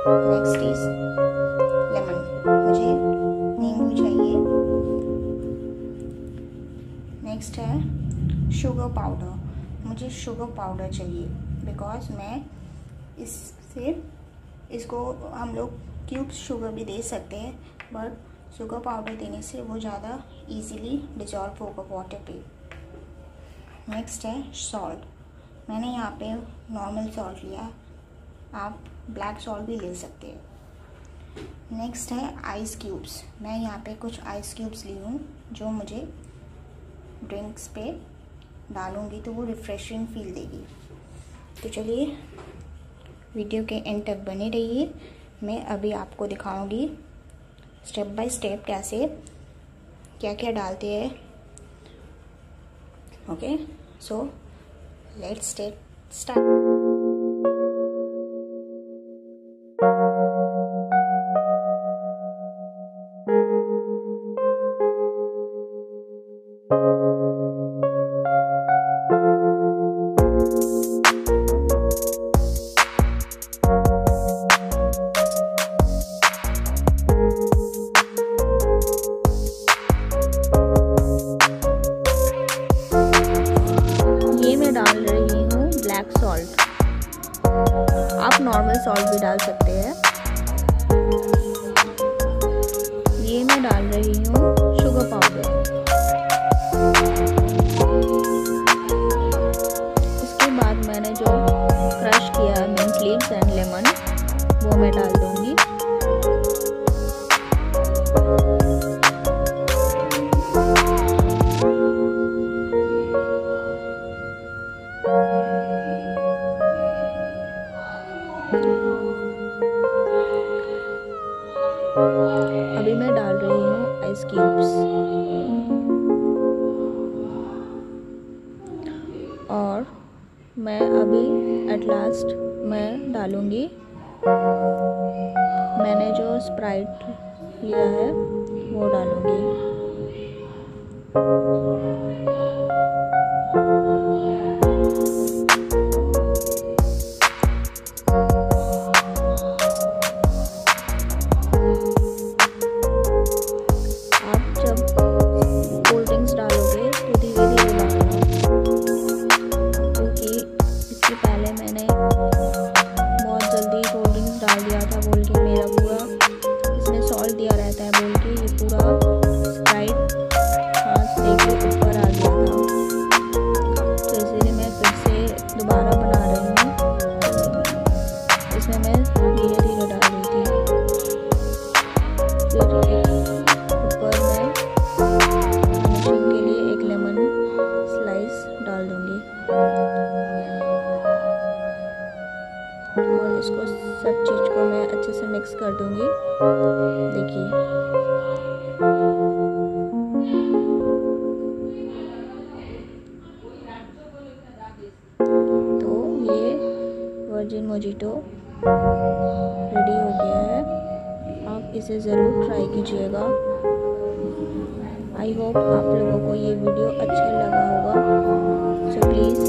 Next is lemon मुझे नींबू चाहिए। नेक्स्ट है शुगर पाउडर मुझे शुगर पाउडर चाहिए बिकॉज़ मैं इससे, इसको हम लोग क्यूब्स शुगर भी दे सकते हैं बट शुगर पाउडर देने से वो ज़्यादा इजीली डिजॉल्व होगा वाटर पे। नेक्स्ट है सॉल्ट मैंने यहाँ पे नॉर्मल सॉल्ट लिया। आप ब्लैक सॉल्ट भी ले सकते हैं। नेक्स्ट है आइस क्यूब्स मैं यहाँ पे कुछ आइस क्यूब्स ली हूँ, जो मुझे ड्रिंक्स पे डालूँगी तो वो रिफ़्रेशिंग फील देगी। तो चलिए वीडियो के एंड तक बने रहिए। मैं अभी आपको दिखाऊँगी स्टेप बाय स्टेप कैसे क्या क्या डालते हैं। Okay so let's start normal salt भी डाल सकते हैं। ये मैं डाल रही हूँ शुगर पाउडर इसके बाद मैंने जो क्रश किया मिंट लीव्स एंड लेमन वो मैं डाल दूँगी। अभी मैं डाल रही हूँ आइस क्यूब्स और मैं अभी एट लास्ट मैं डालूँगी। मैंने जो स्प्राइट लिया है, वो डालूँगी। इसको सब चीज़ को मैं अच्छे से मिक्स कर दूँगी। देखिए। तो ये वर्जिन मोजिटो रेडी हो गया है। आप इसे ज़रूर ट्राई कीजिएगा। आई होप आप लोगों को ये वीडियो अच्छा लगा होगा। So please